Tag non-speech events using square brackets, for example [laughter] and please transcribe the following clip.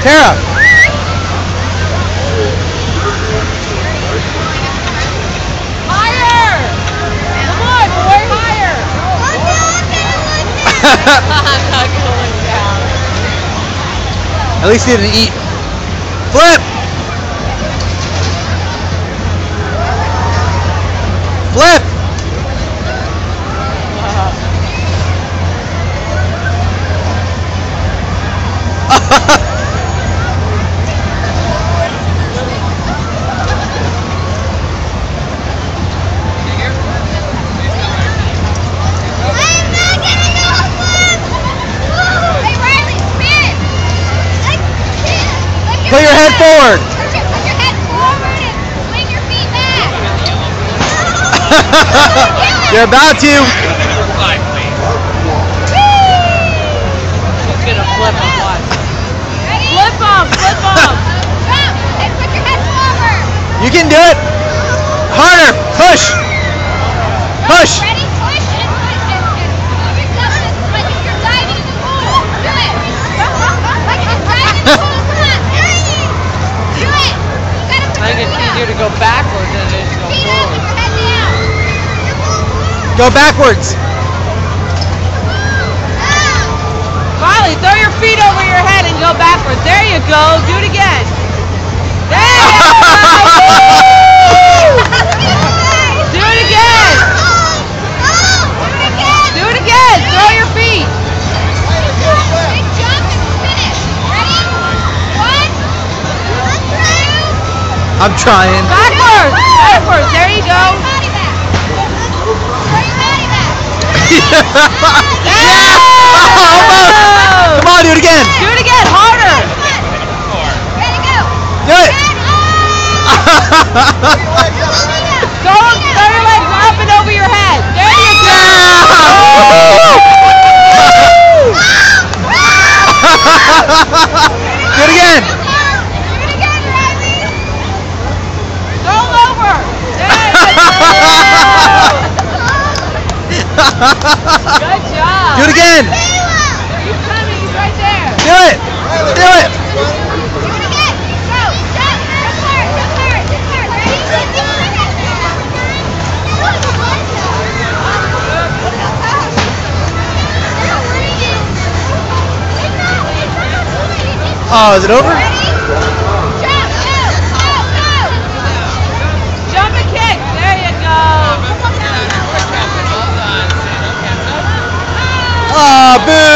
Tara. Higher! Come on, boy, higher! I'm not going down. At least he didn't eat. Flip. Flip. Put your head forward. Put your, put your head forward and swing your feet back. [laughs] You're about to. Flip him, watch. Ready? Flip him, flip him! Jump and put your head forward. You can do it. Harder. Push. Push. Ready? Push and push and, and move yourself just like if you're diving in the pool. Do it. Like you're diving in the pool. Come on. Do it. You gotta put I think your it's feet easier to go backwards than it is to go forward. and your head down. Go backwards. Riley, throw your feet over your head and go backwards. There you go. Do it again. I'm trying. Backwards. Backwards. There you go. body back. Throw your back. yeah! Almost. Come on, do it again. Do it again. Harder. Ready, go. Do it. [laughs] [laughs] And Throw, throw your legs up and over your head. There you go. do it again. Do it again, Riley. Roll over. There you go. Good job. Do it again. He's coming. He's right there. Do it. Do it. Do it again. Go. Jump. Jump hard. Jump. Jump. Ready? Oh, is it over? Boo.